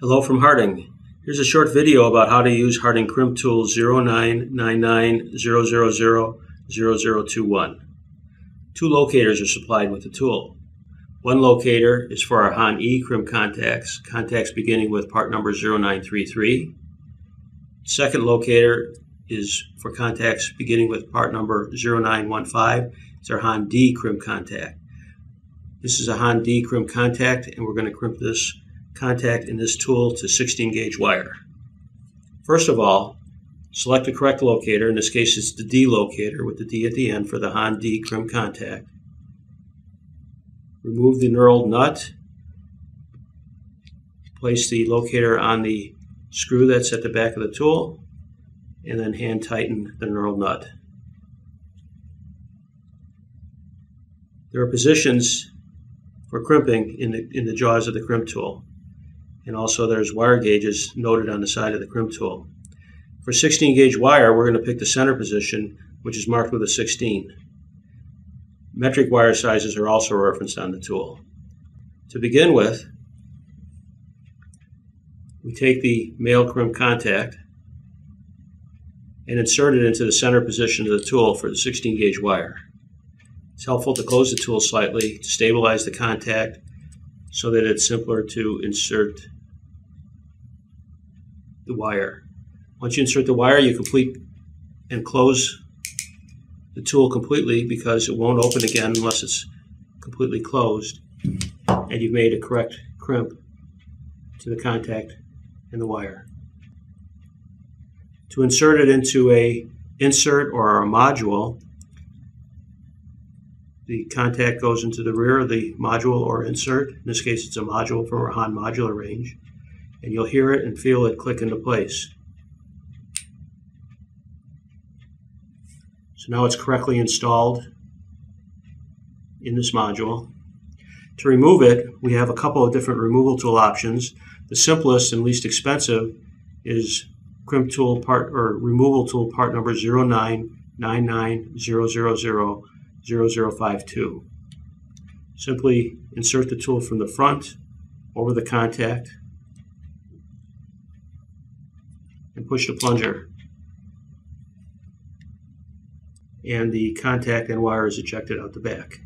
Hello from HARTING. Here's a short video about how to use HARTING Crimp Tool 0999000021. Two locators are supplied with the tool. One locator is for our Han E crimp contacts, contacts beginning with part number 0933. Second locator is for contacts beginning with part number 0915. It's our Han D crimp contact. This is a Han D crimp contact, and we're going to crimp this contact in this tool to 16 gauge wire. First of all, select the correct locator. In this case, it's the D locator with the D at the end for the Han D crimp contact. Remove the knurled nut. Place the locator on the screw that's at the back of the tool, and then hand tighten the knurled nut. There are positions for crimping in the, in the jaws of the crimp tool. And also there's wire gauges noted on the side of the crimp tool. For 16 gauge wire, we're going to pick the center position, which is marked with a 16. Metric wire sizes are also referenced on the tool. To begin with, we take the male crimp contact and insert it into the center position of the tool for the 16 gauge wire. It's helpful to close the tool slightly to stabilize the contact so that it's simpler to insert the wire. Once you insert the wire, you complete and close the tool completely because it won't open again unless it's completely closed and you've made a correct crimp to the contact and the wire. To insert it into a insert or a module, the contact goes into the rear of the module or insert. In this case, it's a module from our Han modular range. And you'll hear it and feel it click into place. So now it's correctly installed in this module. To remove it, we have a couple of different removal tool options. The simplest and least expensive is crimp tool part or removal tool part number 0999000 0052. Simply insert the tool from the front over the contact and push the plunger and the contact and wire is ejected out the back.